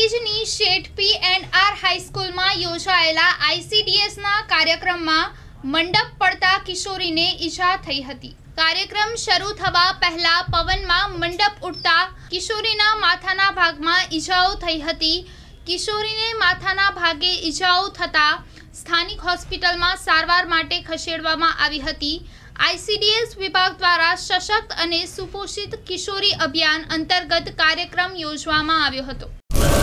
પ્રેસ્ટીજની Sheth P and R હાઈસ્કૂલમાં યોજાયેલા આઈસીડીએસના કાર્યક્રમમાં મંડપ પડતા કિશોરીને ઈજા થઈ હતી. કાર્યક્રમ શરૂ થવા પહેલા પવનમાં મંડપ ઉડતા કિશોરીના માથાના ભાગમાં ઈજાઓ થઈ હતી. કિશોરીને માથાના ભાગે ઈજાઓ થતા સ્થાનિક હોસ્પિટલમાં સારવાર માટે ખસેડવામાં આવી હતી. આઈસીડીએસ વિભાગ દ્વારા સશક્ત અને સુપોષિત કિશોરી અભિયાન અંતર્ગત કાર્યક્રમ યોજવામાં આવ્યો હતો.